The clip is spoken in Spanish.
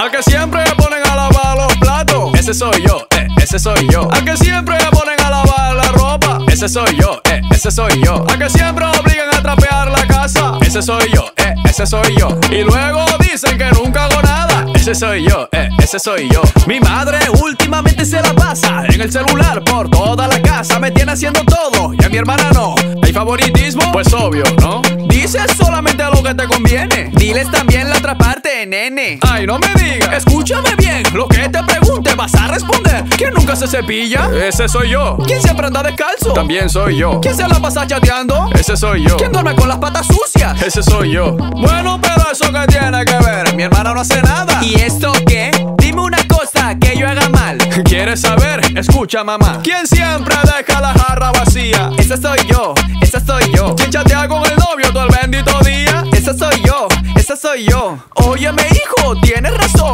A que siempre ponen a lavar los platos. Ese soy yo, eh, ese soy yo. A que siempre ponen a lavar la ropa. Ese soy yo, eh, ese soy yo. A que siempre obligan a trapear la casa. Ese soy yo, eh, ese soy yo. Y luego dicen que nunca hago nada. Ese soy yo, eh, ese soy yo. Mi madre últimamente se la pasa en el celular por toda la casa. Me tiene haciendo todo y a mi hermana no. ¿Hay favoritismo? Pues obvio, ¿no? A lo que te conviene. Diles también la otra parte, nene. Ay, no me digas. Escúchame bien. Lo que te pregunte vas a responder. ¿Quién nunca se cepilla? Ese soy yo. ¿Quién siempre anda descalzo? También soy yo. ¿Quién se la pasa chateando? Ese soy yo. ¿Quién duerme con las patas sucias? Ese soy yo. Bueno, pero eso que tiene que ver. Mi hermana no hace nada. ¿Y esto qué? Dime una cosa que yo haga mal. ¿Quieres saber? Escucha, mamá. ¿Quién siempre deja la jarra vacía? Esa soy yo, esa soy yo. ¿Quién chatea con el novio todo el bendito día? Esa soy yo. Óyeme, hijo, tienes razón.